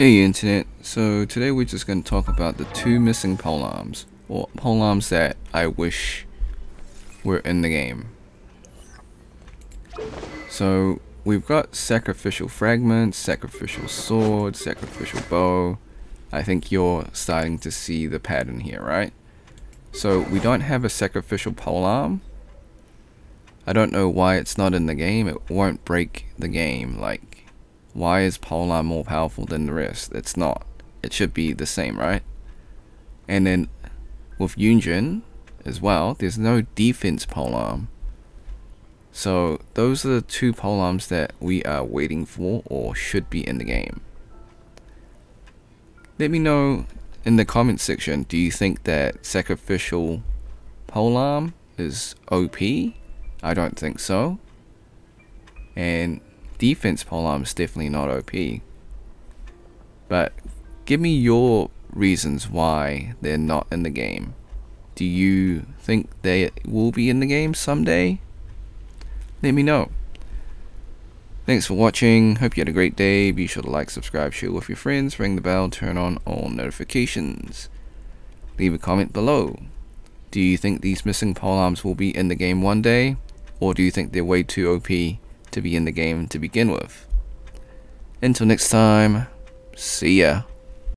Hey internet, so today we're just going to talk about the two missing pole arms, or pole arms that I wish were in the game. So we've got sacrificial fragments, sacrificial sword, sacrificial bow. I think you're starting to see the pattern here, right? So we don't have a sacrificial pole arm. I don't know why it's not in the game, it won't break the game, like why is Polearm more powerful than the rest? It's not. It should be the same, right? And then with Yunjin as well, there's no defense polearm. So those are the two polearms that we are waiting for or should be in the game. Let me know in the comment section, do you think that sacrificial polearm is OP? I don't think so. And defense polearm is definitely not OP. But give me your reasons why they're not in the game. Do you think they will be in the game someday? Let me know. Thanks for watching. Hope you had a great day. Be sure to like, subscribe, share with your friends, ring the bell, turn on all notifications. Leave a comment below. Do you think these missing polearms will be in the game one day? Or do you think they're way too OP to be in the game to begin with. Until next time, see ya.